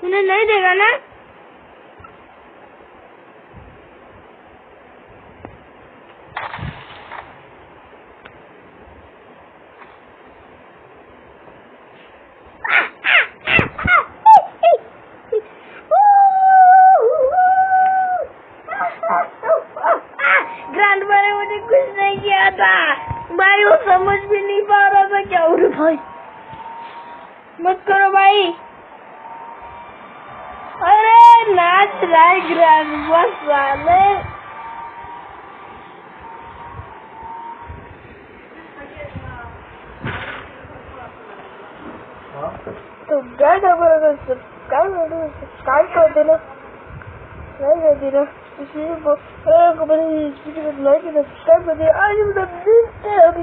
तूने नहीं देखा ना? कुछ नहीं किया था। भाई, वो समझ भी नहीं पा रहा था क्या हो भाई। मत करो भाई। अरे नाच रहा है ग्रैंड बस वाले तो गाइस अगर अगर सब्सक्राइब कर दो सब्सक्राइब कर देना लाइक कर देना किसी को अगर को लाइक कर सब्सक्राइब कर दिया आज हम मिलते हैं अगली